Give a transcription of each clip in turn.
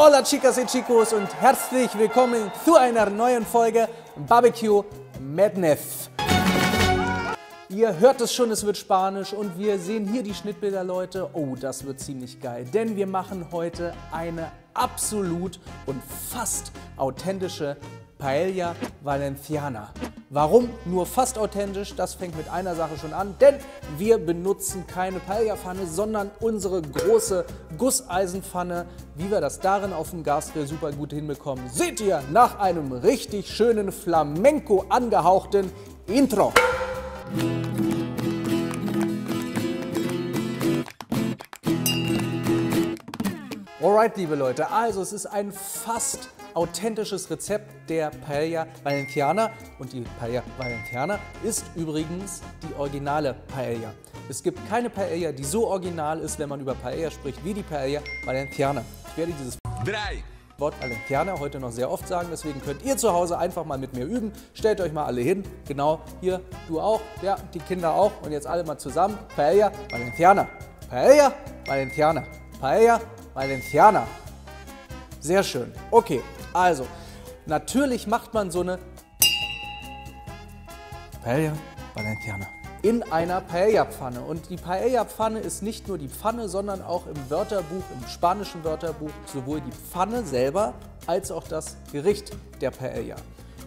Hola chicas y chicos und herzlich willkommen zu einer neuen Folge Barbecue Madness. Ihr hört es schon, es wird Spanisch und wir sehen hier die Schnittbilder, Leute. Oh, das wird ziemlich geil, denn wir machen heute eine absolut und fast authentische Paella Valenciana. Warum nur fast authentisch? Das fängt mit einer Sache schon an, denn wir benutzen keine Paella-Pfanne, sondern unsere große Gusseisenpfanne. Wie wir das darin auf dem Gasgrill super gut hinbekommen, seht ihr nach einem richtig schönen Flamenco angehauchten Intro. Alright, liebe Leute, also es ist ein fast authentisches Rezept der Paella Valenciana. Und die Paella Valenciana ist übrigens die originale Paella. Es gibt keine Paella, die so original ist, wenn man über Paella spricht, wie die Paella Valenciana. Ich werde dieses Drei. Wort Valenciana heute noch sehr oft sagen, deswegen könnt ihr zu Hause einfach mal mit mir üben. Stellt euch mal alle hin. Genau, hier, du auch, ja, die Kinder auch. Und jetzt alle mal zusammen. Paella Valenciana. Paella Valenciana. Paella Valenciana. Sehr schön. Okay, also, natürlich macht man so eine Paella Valenciana in einer Paella-Pfanne. Und die Paella-Pfanne ist nicht nur die Pfanne, sondern auch im Wörterbuch, im spanischen Wörterbuch, sowohl die Pfanne selber als auch das Gericht der Paella.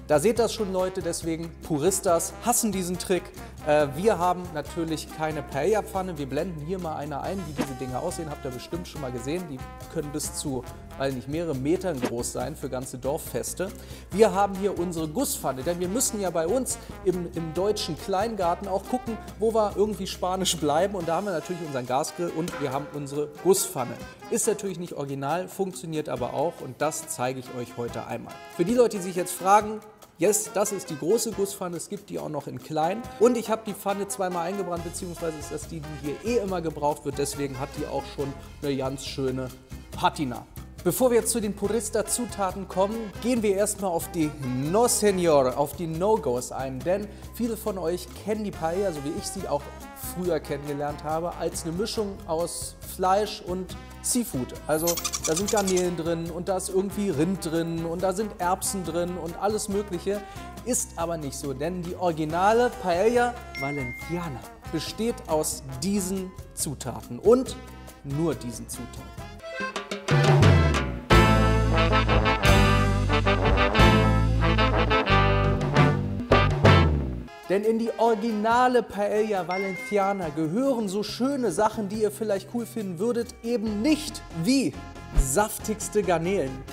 Da seht das schon Leute, deswegen Puristas hassen diesen Trick. Äh, wir haben natürlich keine Paella-Pfanne. Wir blenden hier mal eine ein, wie diese Dinge aussehen. Habt ihr bestimmt schon mal gesehen. Die können bis zu, weil nicht mehrere Metern groß sein für ganze Dorffeste. Wir haben hier unsere Gusspfanne, denn wir müssen ja bei uns im, im deutschen Kleingarten auch gucken, wo wir irgendwie spanisch bleiben. Und da haben wir natürlich unseren Gasgrill und wir haben unsere Gusspfanne. Ist natürlich nicht original, funktioniert aber auch und das zeige ich euch heute einmal. Für die Leute, die sich jetzt fragen, Yes, das ist die große Gusspfanne, es gibt die auch noch in klein. Und ich habe die Pfanne zweimal eingebrannt, beziehungsweise ist das die, die hier eh immer gebraucht wird. Deswegen hat die auch schon eine ganz schöne Patina. Bevor wir jetzt zu den Purista-Zutaten kommen, gehen wir erstmal auf die No Senor, auf die No-Gos ein. Denn viele von euch kennen die Paella, so wie ich sie auch früher kennengelernt habe, als eine Mischung aus Fleisch und Seafood. Also da sind Garnelen drin und da ist irgendwie Rind drin und da sind Erbsen drin und alles Mögliche. Ist aber nicht so, denn die originale Paella Valenciana besteht aus diesen Zutaten und nur diesen Zutaten. Denn in die originale Paella Valenciana gehören so schöne Sachen, die ihr vielleicht cool finden würdet, eben nicht wie saftigste Garnelen,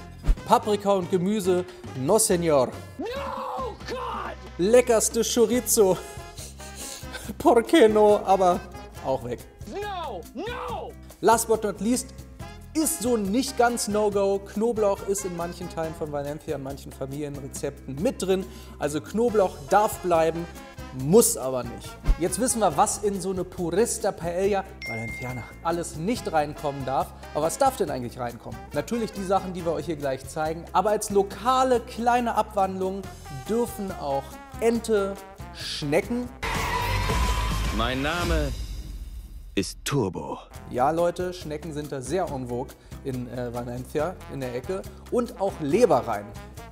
Paprika und Gemüse, no señor. No, God! Leckerste Chorizo, por no, aber auch weg. No, no! Last but not least ist so nicht ganz No-Go. Knoblauch ist in manchen Teilen von Valencia, in manchen Familienrezepten mit drin. Also Knoblauch darf bleiben, muss aber nicht. Jetzt wissen wir, was in so eine Purista Paella Valenciana alles nicht reinkommen darf. Aber was darf denn eigentlich reinkommen? Natürlich die Sachen, die wir euch hier gleich zeigen. Aber als lokale kleine Abwandlung dürfen auch Ente, Schnecken, Mein Name ist Turbo. Ja, Leute, Schnecken sind da sehr en vogue in äh, Valencia, in der Ecke. Und auch Leber rein.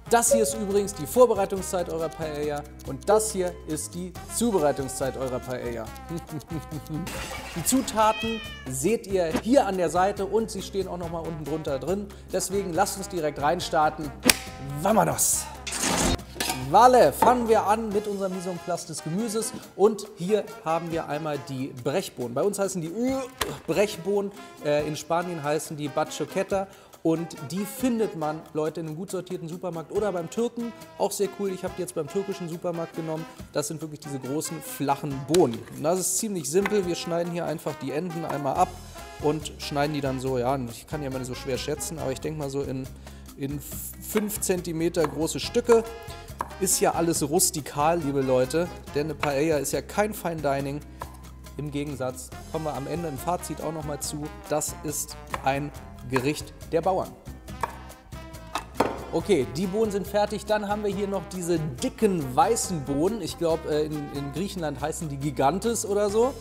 Das hier ist übrigens die Vorbereitungszeit eurer Paella und das hier ist die Zubereitungszeit eurer Paella. die Zutaten seht ihr hier an der Seite und sie stehen auch noch mal unten drunter drin. Deswegen lasst uns direkt reinstarten. Vamonos! Walle, fangen wir an mit unserem Mise des Gemüses und hier haben wir einmal die Brechbohnen. Bei uns heißen die äh, Brechbohnen, äh, in Spanien heißen die Bachoqueta und die findet man, Leute, in einem gut sortierten Supermarkt oder beim Türken. Auch sehr cool, ich habe die jetzt beim türkischen Supermarkt genommen. Das sind wirklich diese großen, flachen Bohnen. Und das ist ziemlich simpel, wir schneiden hier einfach die Enden einmal ab und schneiden die dann so, ja, ich kann ja mal nicht so schwer schätzen, aber ich denke mal so in, in 5 cm große Stücke. Ist ja alles rustikal, liebe Leute, denn eine Paella ist ja kein Fine Dining. Im Gegensatz kommen wir am Ende im Fazit auch noch mal zu. Das ist ein Gericht der Bauern. Okay, die Bohnen sind fertig. Dann haben wir hier noch diese dicken weißen Bohnen. Ich glaube, in, in Griechenland heißen die Gigantes oder so.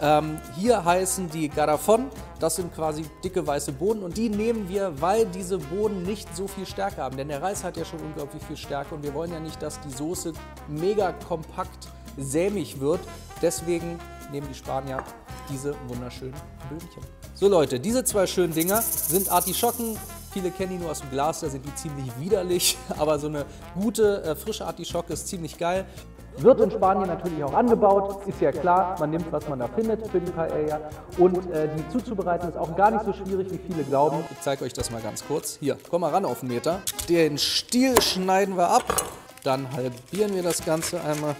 Ähm, hier heißen die Garafon. Das sind quasi dicke weiße Bohnen und die nehmen wir, weil diese Bohnen nicht so viel Stärke haben. Denn der Reis hat ja schon unglaublich viel Stärke und wir wollen ja nicht, dass die Soße mega kompakt sämig wird. Deswegen nehmen die Spanier diese wunderschönen Böhnchen. So Leute, diese zwei schönen Dinger sind Artischocken. Viele kennen die nur aus dem Glas, da sind die ziemlich widerlich. Aber so eine gute, äh, frische Artischocke ist ziemlich geil. Wird in Spanien natürlich auch angebaut, ist ja klar. Man nimmt, was man da findet für die Paella. Und äh, die zuzubereiten ist auch gar nicht so schwierig, wie viele glauben. Ich zeige euch das mal ganz kurz. Hier, komm mal ran auf den Meter. Den Stiel schneiden wir ab. Dann halbieren wir das Ganze einmal.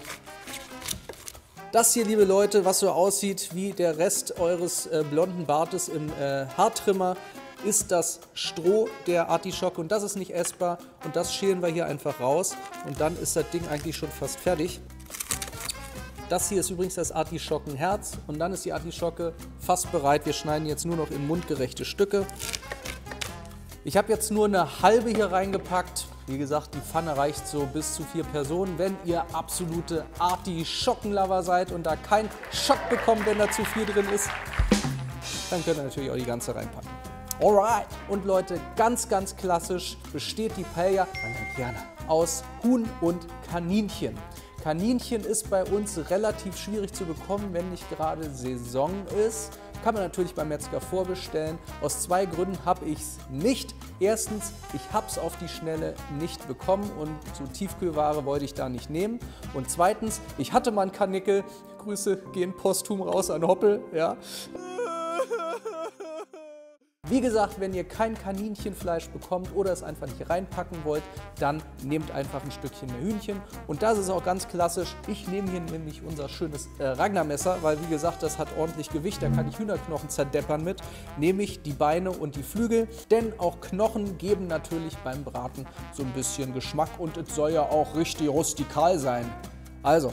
Das hier, liebe Leute, was so aussieht wie der Rest eures äh, blonden Bartes im äh, Haartrimmer, ist das Stroh der Artischocke und das ist nicht essbar und das schälen wir hier einfach raus und dann ist das Ding eigentlich schon fast fertig. Das hier ist übrigens das Artischockenherz und dann ist die Artischocke fast bereit. Wir schneiden jetzt nur noch in mundgerechte Stücke. Ich habe jetzt nur eine halbe hier reingepackt. Wie gesagt, die Pfanne reicht so bis zu vier Personen. Wenn ihr absolute Artischockenlover seid und da keinen Schock bekommt, wenn da zu viel drin ist, dann könnt ihr natürlich auch die ganze reinpacken. Alright. Und Leute, ganz, ganz klassisch besteht die Paella aus Huhn und Kaninchen. Kaninchen ist bei uns relativ schwierig zu bekommen, wenn nicht gerade Saison ist. Kann man natürlich beim Metzger vorbestellen. Aus zwei Gründen habe ich es nicht. Erstens, ich habe es auf die Schnelle nicht bekommen und so Tiefkühlware wollte ich da nicht nehmen. Und zweitens, ich hatte mal einen Kanickel. Grüße gehen posthum raus an Hoppel. Ja. Wie gesagt, wenn ihr kein Kaninchenfleisch bekommt oder es einfach nicht reinpacken wollt, dann nehmt einfach ein Stückchen mehr Hühnchen. Und das ist auch ganz klassisch. Ich nehme hier nämlich unser schönes äh, Ragnar-Messer, weil wie gesagt, das hat ordentlich Gewicht, da kann ich Hühnerknochen zerdeppern mit. Nehme ich die Beine und die Flügel, denn auch Knochen geben natürlich beim Braten so ein bisschen Geschmack und es soll ja auch richtig rustikal sein. Also,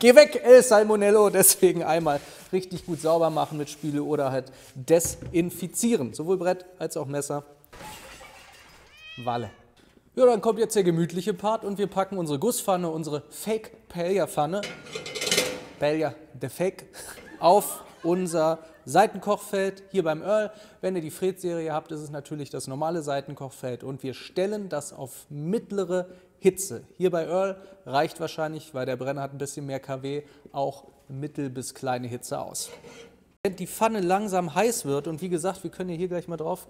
Geh weg, El Salmonello. Deswegen einmal richtig gut sauber machen mit Spüle oder halt desinfizieren. Sowohl Brett als auch Messer. Walle. Ja, dann kommt jetzt der gemütliche Part und wir packen unsere Gusspfanne, unsere Fake Paella Pfanne, Paella, der Fake, auf unser Seitenkochfeld hier beim Earl. Wenn ihr die Fred-Serie habt, ist es natürlich das normale Seitenkochfeld und wir stellen das auf mittlere Hitze. Hier bei Earl reicht wahrscheinlich, weil der Brenner hat ein bisschen mehr kW, auch mittel- bis kleine Hitze aus. Wenn die Pfanne langsam heiß wird und wie gesagt, wir können hier gleich mal drauf,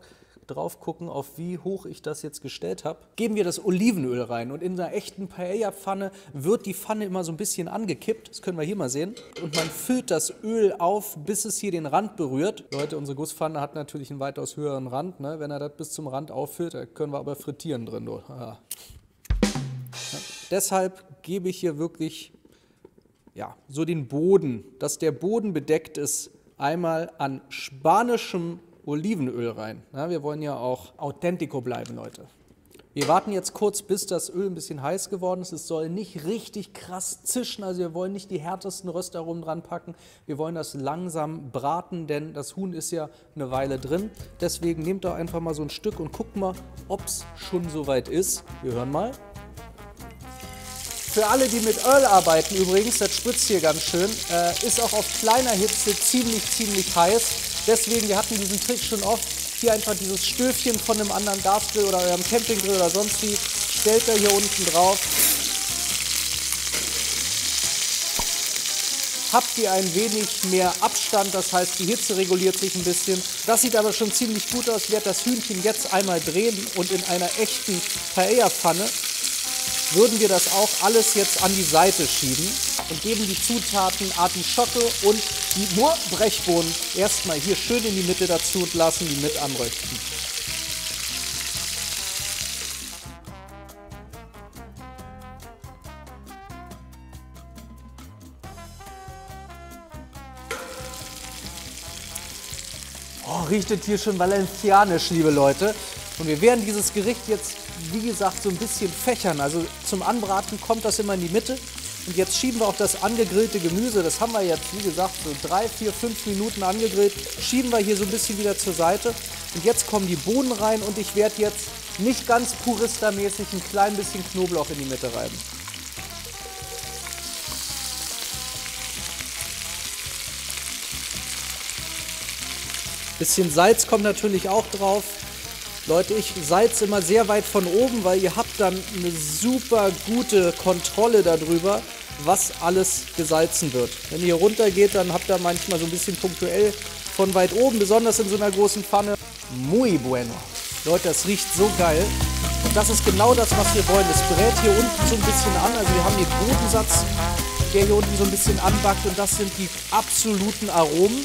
drauf gucken, auf wie hoch ich das jetzt gestellt habe, geben wir das Olivenöl rein. Und in einer echten Paella-Pfanne wird die Pfanne immer so ein bisschen angekippt. Das können wir hier mal sehen. Und man füllt das Öl auf, bis es hier den Rand berührt. Leute, unsere Gusspfanne hat natürlich einen weitaus höheren Rand. Ne? Wenn er das bis zum Rand auffüllt, da können wir aber frittieren drin. Ja. Deshalb gebe ich hier wirklich ja, so den Boden, dass der Boden bedeckt ist, einmal an spanischem Olivenöl rein. Ja, wir wollen ja auch authentico bleiben, Leute. Wir warten jetzt kurz, bis das Öl ein bisschen heiß geworden ist. Es soll nicht richtig krass zischen, also wir wollen nicht die härtesten Röstaromen dran packen. Wir wollen das langsam braten, denn das Huhn ist ja eine Weile drin. Deswegen nehmt doch einfach mal so ein Stück und guckt mal, ob es schon soweit ist. Wir hören mal. Für alle, die mit Öl arbeiten übrigens, das spritzt hier ganz schön, äh, ist auch auf kleiner Hitze ziemlich, ziemlich heiß. Deswegen, wir hatten diesen Trick schon oft, hier einfach dieses Stöfchen von einem anderen Gasgrill oder eurem Campinggrill oder sonst wie, stellt ihr hier unten drauf. Habt ihr ein wenig mehr Abstand, das heißt die Hitze reguliert sich ein bisschen. Das sieht aber schon ziemlich gut aus. Ich werde das Hühnchen jetzt einmal drehen und in einer echten Paella-Pfanne würden wir das auch alles jetzt an die Seite schieben und geben die Zutaten Artischocke und die nur Brechbohnen erstmal hier schön in die Mitte dazu und lassen die mit anrösten. Oh, riecht es hier schon valencianisch, liebe Leute. Und wir werden dieses Gericht jetzt, wie gesagt, so ein bisschen fächern. Also zum Anbraten kommt das immer in die Mitte. Und jetzt schieben wir auch das angegrillte Gemüse, das haben wir jetzt, wie gesagt, so drei, vier, fünf Minuten angegrillt, schieben wir hier so ein bisschen wieder zur Seite. Und jetzt kommen die Bohnen rein und ich werde jetzt nicht ganz purista-mäßig ein klein bisschen Knoblauch in die Mitte reiben. Bisschen Salz kommt natürlich auch drauf. Leute, ich salze immer sehr weit von oben, weil ihr habt dann eine super gute Kontrolle darüber, was alles gesalzen wird. Wenn ihr runter geht, dann habt ihr manchmal so ein bisschen punktuell von weit oben, besonders in so einer großen Pfanne. Muy bueno. Leute, das riecht so geil. Und das ist genau das, was wir wollen. Es brät hier unten so ein bisschen an. Also wir haben hier Bodensatz, der hier unten so ein bisschen anbackt. Und das sind die absoluten Aromen.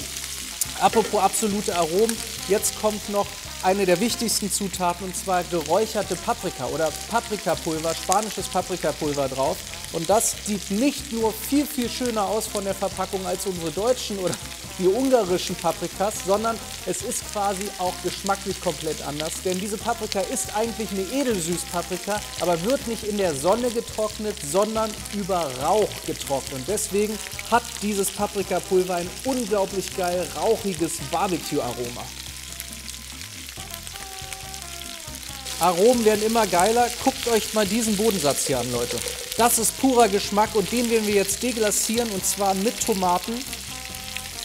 Apropos absolute Aromen, jetzt kommt noch eine der wichtigsten Zutaten und zwar geräucherte Paprika oder Paprikapulver, spanisches Paprikapulver drauf. Und das sieht nicht nur viel, viel schöner aus von der Verpackung als unsere deutschen oder die ungarischen Paprikas, sondern es ist quasi auch geschmacklich komplett anders. Denn diese Paprika ist eigentlich eine Edelsüßpaprika, aber wird nicht in der Sonne getrocknet, sondern über Rauch getrocknet. Und deswegen hat dieses Paprikapulver ein unglaublich geil rauchiges Barbecue-Aroma. Aromen werden immer geiler. Guckt euch mal diesen Bodensatz hier an, Leute. Das ist purer Geschmack und den werden wir jetzt deglassieren und zwar mit Tomaten.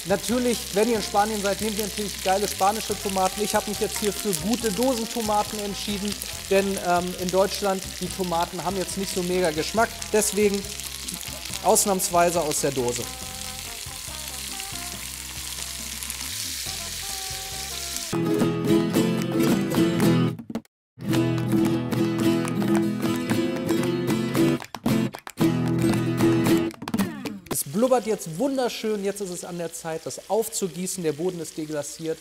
Natürlich, wenn ihr in Spanien seid, nehmt ihr natürlich geile spanische Tomaten. Ich habe mich jetzt hier für gute Dosentomaten entschieden, denn ähm, in Deutschland die Tomaten haben jetzt nicht so mega Geschmack. Deswegen ausnahmsweise aus der Dose. Blubbert jetzt wunderschön. Jetzt ist es an der Zeit, das aufzugießen. Der Boden ist deglassiert.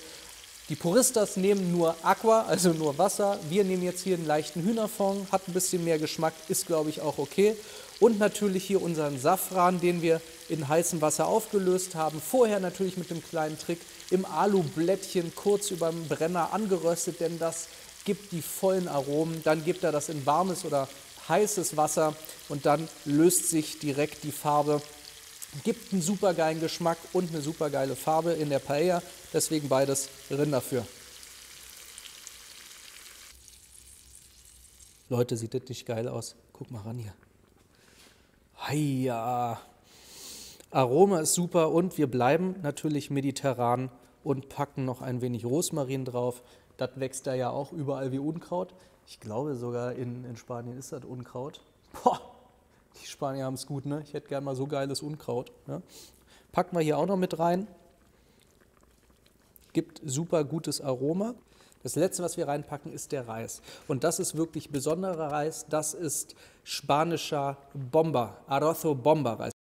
Die Puristas nehmen nur Aqua, also nur Wasser. Wir nehmen jetzt hier einen leichten Hühnerfond, hat ein bisschen mehr Geschmack, ist glaube ich auch okay. Und natürlich hier unseren Safran, den wir in heißem Wasser aufgelöst haben. Vorher natürlich mit dem kleinen Trick im Alublättchen kurz über dem Brenner angeröstet, denn das gibt die vollen Aromen. Dann gibt er das in warmes oder heißes Wasser und dann löst sich direkt die Farbe Gibt einen super geilen Geschmack und eine super geile Farbe in der Paella. Deswegen beides drin dafür. Leute, sieht das nicht geil aus? Guck mal ran hier. Heia. Aroma ist super und wir bleiben natürlich mediterran und packen noch ein wenig Rosmarin drauf. Das wächst da ja auch überall wie Unkraut. Ich glaube sogar in, in Spanien ist das Unkraut. Boah, die Spanier haben es gut, ne? Ich hätte gern mal so geiles Unkraut. Ne? Packen wir hier auch noch mit rein. Gibt super gutes Aroma. Das letzte, was wir reinpacken, ist der Reis. Und das ist wirklich besonderer Reis. Das ist spanischer Bomber, Arrozo Bomba Reis.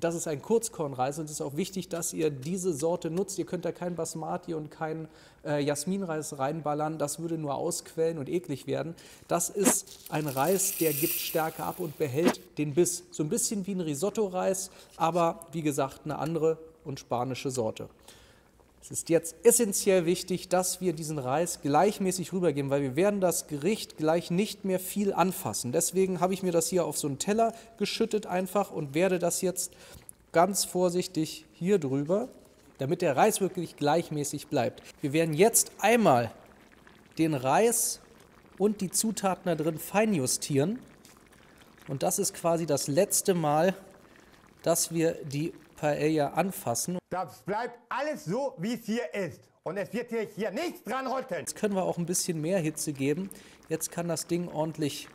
Das ist ein Kurzkornreis und es ist auch wichtig, dass ihr diese Sorte nutzt. Ihr könnt da kein Basmati und kein äh, Jasminreis reinballern. Das würde nur ausquellen und eklig werden. Das ist ein Reis, der gibt Stärke ab und behält den Biss. So ein bisschen wie ein Risotto-Reis, aber wie gesagt eine andere und spanische Sorte. Es ist jetzt essentiell wichtig, dass wir diesen Reis gleichmäßig rübergeben, weil wir werden das Gericht gleich nicht mehr viel anfassen. Deswegen habe ich mir das hier auf so einen Teller geschüttet einfach und werde das jetzt ganz vorsichtig hier drüber, damit der Reis wirklich gleichmäßig bleibt. Wir werden jetzt einmal den Reis und die Zutaten da drin fein justieren. Und das ist quasi das letzte Mal, dass wir die Paella anfassen. Das bleibt alles so, wie es hier ist. Und es wird hier, hier nichts dran rütteln. Jetzt können wir auch ein bisschen mehr Hitze geben. Jetzt kann das Ding ordentlich,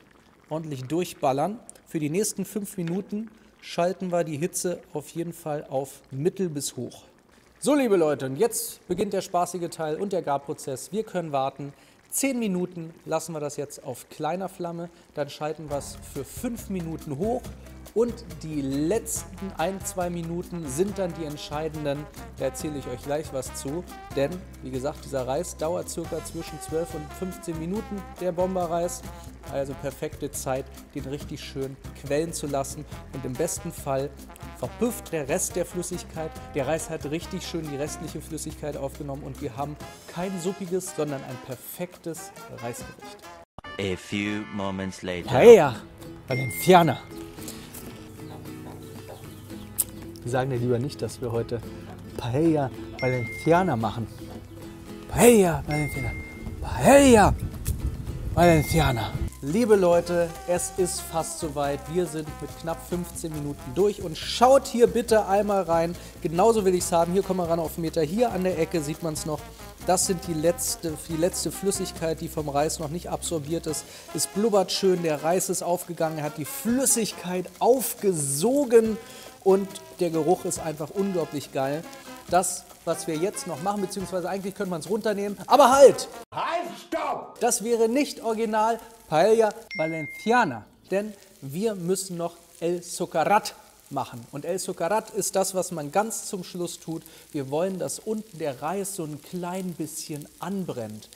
ordentlich durchballern. Für die nächsten fünf Minuten schalten wir die Hitze auf jeden Fall auf mittel bis hoch. So, liebe Leute, und jetzt beginnt der spaßige Teil und der Garprozess. Wir können warten. Zehn Minuten lassen wir das jetzt auf kleiner Flamme. Dann schalten wir es für fünf Minuten hoch und die letzten ein, zwei Minuten sind dann die entscheidenden. Da erzähle ich euch gleich was zu. Denn, wie gesagt, dieser Reis dauert circa zwischen 12 und 15 Minuten, der Bomberreis. Also perfekte Zeit, den richtig schön quellen zu lassen. Und im besten Fall verpufft der Rest der Flüssigkeit. Der Reis hat richtig schön die restliche Flüssigkeit aufgenommen und wir haben kein suppiges, sondern ein perfektes Reisgericht. A few moments later. Paella Valenciana. Wir sagen ja lieber nicht, dass wir heute Paella Valenciana machen. Paella Valenciana. Paella Valenciana. Liebe Leute, es ist fast soweit. Wir sind mit knapp 15 Minuten durch und schaut hier bitte einmal rein. Genauso will ich es haben. Hier kommen wir ran auf den Meter. Hier an der Ecke sieht man es noch. Das sind die letzte, die letzte Flüssigkeit, die vom Reis noch nicht absorbiert ist. Es blubbert schön, der Reis ist aufgegangen, er hat die Flüssigkeit aufgesogen und der Geruch ist einfach unglaublich geil. Das, was wir jetzt noch machen, beziehungsweise eigentlich könnte man es runternehmen, aber halt! Halt, stopp! Das wäre nicht original Paella Valenciana, denn wir müssen noch El Socarat machen. Und El Socarat ist das, was man ganz zum Schluss tut. Wir wollen, dass unten der Reis so ein klein bisschen anbrennt.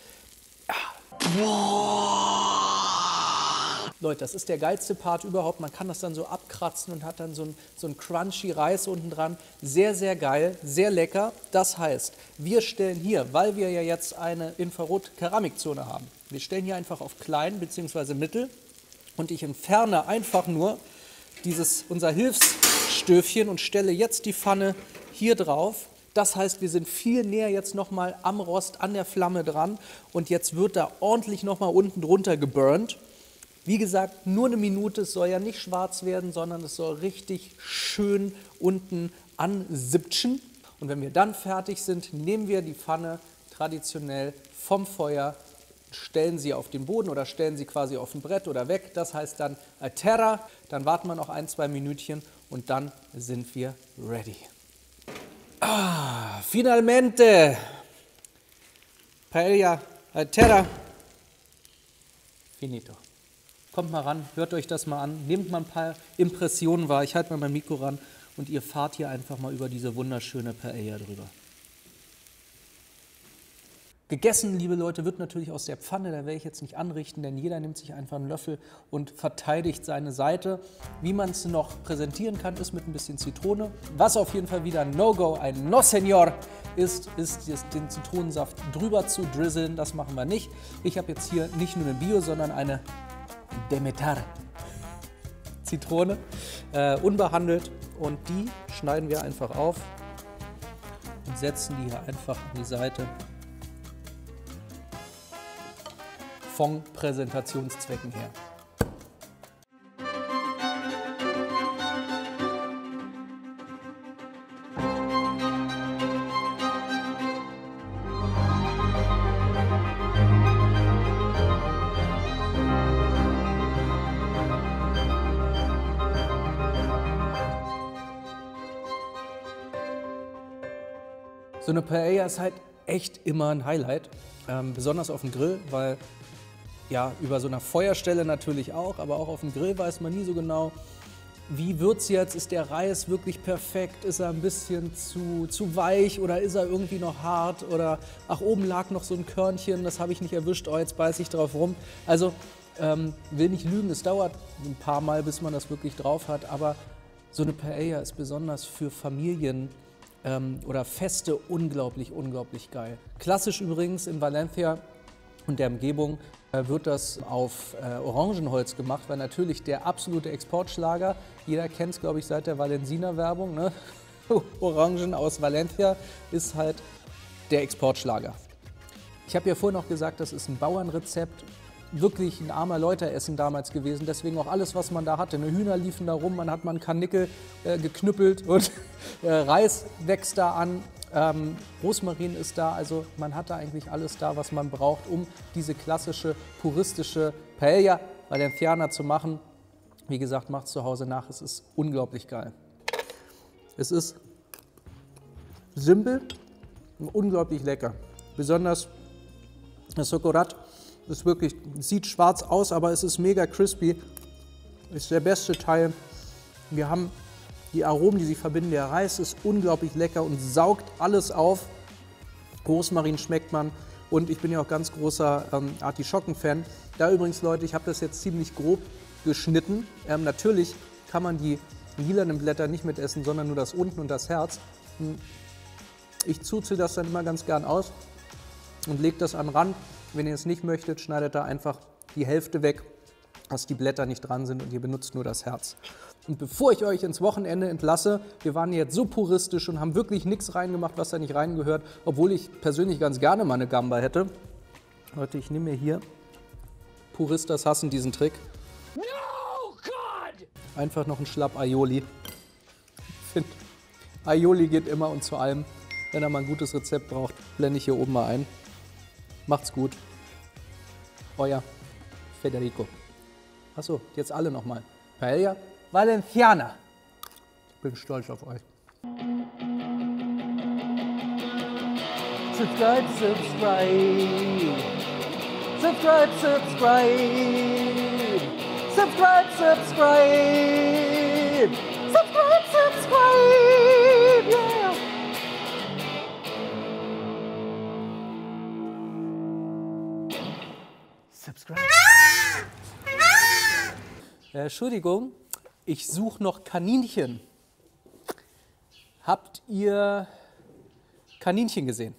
Leute, das ist der geilste Part überhaupt. Man kann das dann so abkratzen und hat dann so ein, so ein crunchy Reis unten dran. Sehr, sehr geil, sehr lecker. Das heißt, wir stellen hier, weil wir ja jetzt eine Infrarot-Keramikzone haben, wir stellen hier einfach auf klein bzw. mittel und ich entferne einfach nur dieses, unser Hilfsstöfchen und stelle jetzt die Pfanne hier drauf. Das heißt, wir sind viel näher jetzt nochmal am Rost, an der Flamme dran und jetzt wird da ordentlich nochmal unten drunter geburnt. Wie gesagt, nur eine Minute, es soll ja nicht schwarz werden, sondern es soll richtig schön unten ansipschen. Und wenn wir dann fertig sind, nehmen wir die Pfanne traditionell vom Feuer, stellen sie auf den Boden oder stellen sie quasi auf ein Brett oder weg. Das heißt dann a terra. Dann warten wir noch ein, zwei Minütchen und dann sind wir ready. Ah, finalmente. Paella a terra. Finito. Kommt mal ran, hört euch das mal an, nehmt mal ein paar Impressionen wahr. Ich halte mal mein Mikro ran und ihr fahrt hier einfach mal über diese wunderschöne Paella drüber. Gegessen, liebe Leute, wird natürlich aus der Pfanne, da werde ich jetzt nicht anrichten, denn jeder nimmt sich einfach einen Löffel und verteidigt seine Seite. Wie man es noch präsentieren kann, ist mit ein bisschen Zitrone. Was auf jeden Fall wieder ein No-Go, ein No Senor ist, ist den Zitronensaft drüber zu drizzeln. Das machen wir nicht. Ich habe jetzt hier nicht nur eine Bio, sondern eine Demeter Zitrone, äh, unbehandelt. Und die schneiden wir einfach auf und setzen die hier einfach an die Seite. von Präsentationszwecken her. So eine Paella ist halt echt immer ein Highlight, ähm, besonders auf dem Grill, weil ja, über so einer Feuerstelle natürlich auch, aber auch auf dem Grill weiß man nie so genau, wie wird es jetzt? Ist der Reis wirklich perfekt? Ist er ein bisschen zu, zu weich oder ist er irgendwie noch hart? Oder ach, oben lag noch so ein Körnchen, das habe ich nicht erwischt, oh, jetzt beiße ich drauf rum. Also, ähm, will nicht lügen, es dauert ein paar Mal, bis man das wirklich drauf hat, aber so eine Paella ist besonders für Familien ähm, oder Feste unglaublich, unglaublich geil. Klassisch übrigens in Valencia und der Umgebung äh, wird das auf äh, Orangenholz gemacht, weil natürlich der absolute Exportschlager, jeder kennt es, glaube ich, seit der Valensina-Werbung, ne? Orangen aus Valencia ist halt der Exportschlager. Ich habe ja vorhin noch gesagt, das ist ein Bauernrezept, wirklich ein armer Leuteressen damals gewesen, deswegen auch alles, was man da hatte. Eine Hühner liefen da rum, man hat mal einen Karnickel äh, geknüppelt und äh, Reis wächst da an, ähm, Rosmarin ist da, also man hat da eigentlich alles da, was man braucht, um diese klassische puristische Paella Valenciana zu machen. Wie gesagt, macht zu Hause nach, es ist unglaublich geil. Es ist simpel und unglaublich lecker. Besonders das Sokorat ist wirklich, sieht schwarz aus, aber es ist mega crispy. Ist der beste Teil. Wir haben die Aromen, die sie verbinden. Der Reis ist unglaublich lecker und saugt alles auf. Rosmarin schmeckt man. Und ich bin ja auch ganz großer ähm, Artischocken-Fan. Da übrigens, Leute, ich habe das jetzt ziemlich grob geschnitten. Ähm, natürlich kann man die lilanen Blätter nicht mitessen, sondern nur das unten und das Herz. Hm. Ich zuzel das dann immer ganz gern aus und lege das an den Rand. Wenn ihr es nicht möchtet, schneidet da einfach die Hälfte weg, dass die Blätter nicht dran sind und ihr benutzt nur das Herz. Und bevor ich euch ins Wochenende entlasse, wir waren jetzt so puristisch und haben wirklich nichts reingemacht, was da nicht reingehört, obwohl ich persönlich ganz gerne mal eine Gamba hätte. Leute, ich nehme mir hier Puristas hassen diesen Trick. No, God! Einfach noch ein Schlapp Aioli. Aioli geht immer und zu allem. Wenn er mal ein gutes Rezept braucht, blende ich hier oben mal ein. Macht's gut. Euer Federico. Achso, jetzt alle nochmal. Paella Valenciana. Ich bin stolz auf euch. Subscribe, subscribe. Subscribe, subscribe. Subscribe, subscribe. Subscribe, subscribe. Entschuldigung, ich suche noch Kaninchen. Habt ihr Kaninchen gesehen?